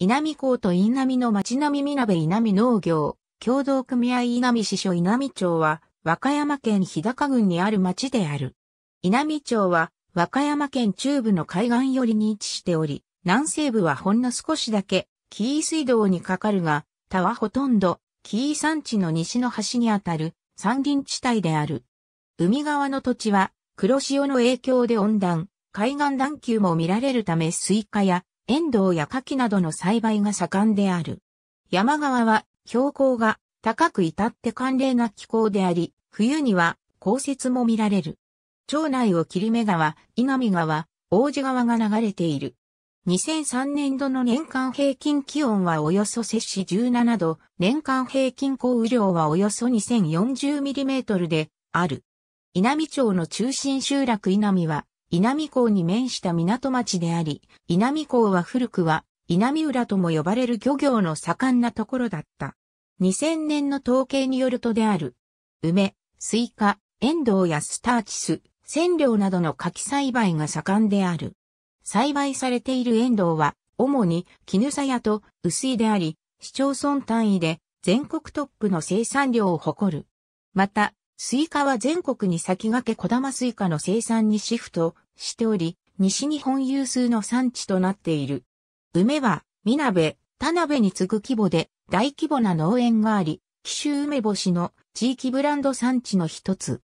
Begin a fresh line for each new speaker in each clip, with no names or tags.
印南港と印南の町並み稲部印南農業、協同組合印南支所印南町は、和歌山県日高郡にある町である。印南町は、和歌山県中部の海岸寄りに位置しており、南西部はほんの少しだけ、紀伊水道にかかるが、他はほとんど、紀伊山地の西の端にあたる、山林地帯である。海側の土地は、黒潮の影響で温暖、海岸段丘も見られるためスイカや、エンドウや牡蠣などの栽培が盛んである。山側は、標高が高く至って寒冷な気候であり、冬には降雪も見られる。町内を切目川、稲見川、王子川が流れている。2003年度の年間平均気温はおよそ摂氏17度、年間平均降雨量はおよそ 2040mm である。稲見町の中心集落稲見は、稲見港に面した港町であり、印南港は古くは、印南浦とも呼ばれる漁業の盛んなところだった。2000年の統計によるとである。梅、スイカ、エンドウやスターチス、千両などの花卉栽培が盛んである。栽培されているエンドウは、主に絹さやとうすいであり、市町村単位で全国トップの生産量を誇る。また、スイカは全国に先駆け小玉スイカの生産にシフトしており、西日本有数の産地となっている。梅は、みなべ、田辺に次ぐ規模で大規模な農園があり、紀州梅干しの地域ブランド産地の一つ。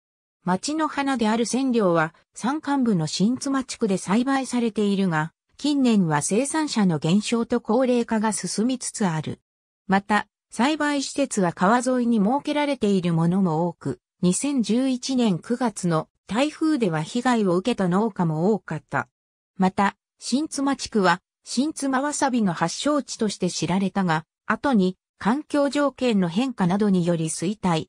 町の花である千両は山間部の新妻地区で栽培されているが、近年は生産者の減少と高齢化が進みつつある。また、栽培施設は川沿いに設けられているものも多く、2011年9月の台風では被害を受けた農家も多かった。また、新妻地区は新妻わさびの発祥地として知られたが、後に環境条件の変化などにより衰退。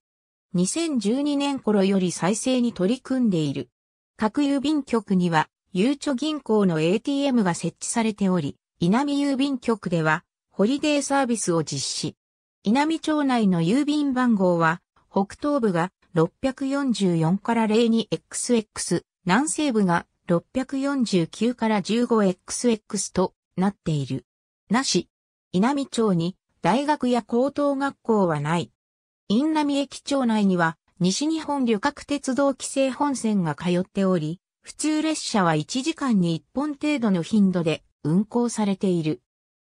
2012年頃より再生に取り組んでいる。各郵便局には、ゆうちょ銀行の ATM が設置されており、稲見郵便局では、ホリデーサービスを実施。稲見町内の郵便番号は、北東部が644から 02XX、南西部が649から 15XX となっている。なし、稲見町に大学や高等学校はない。稲波駅町内には西日本旅客鉄道規制本線が通っており、普通列車は1時間に1本程度の頻度で運行されている。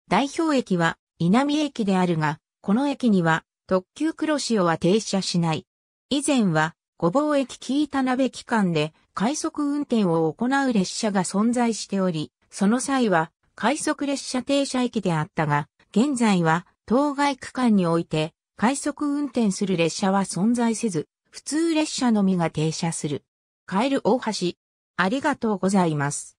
代表駅は稲見駅であるが、この駅には特急黒潮は停車しない。以前は、ごぼう駅紀伊田辺期間で快速運転を行う列車が存在しており、その際は快速列車停車駅であったが、現在は当該区間において快速運転する列車は存在せず、普通列車のみが停車する。帰る大橋。ありがとうございます。